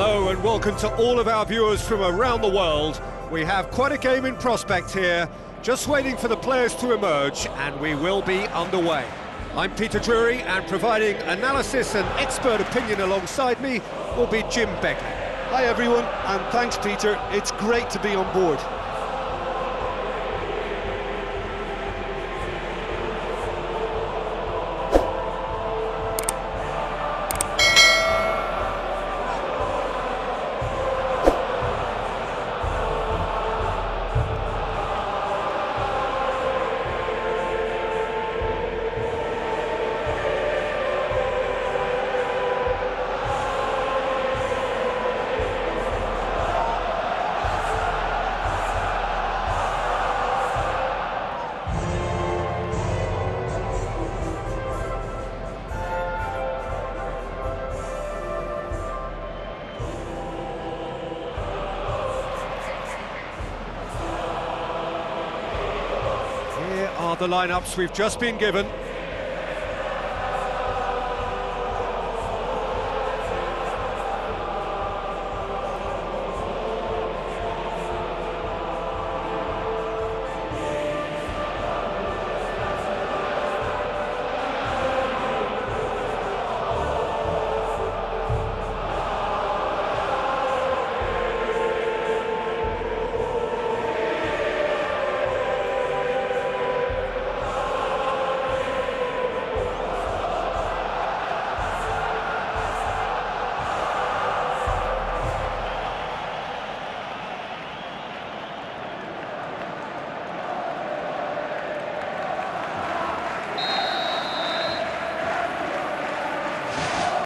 Hello and welcome to all of our viewers from around the world. We have quite a game in prospect here, just waiting for the players to emerge, and we will be underway. I'm Peter Drury, and providing analysis and expert opinion alongside me will be Jim Beglin. Hi everyone, and thanks Peter. It's great to be on board. Are the lineups we've just been given.